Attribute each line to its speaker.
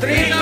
Speaker 1: Trino.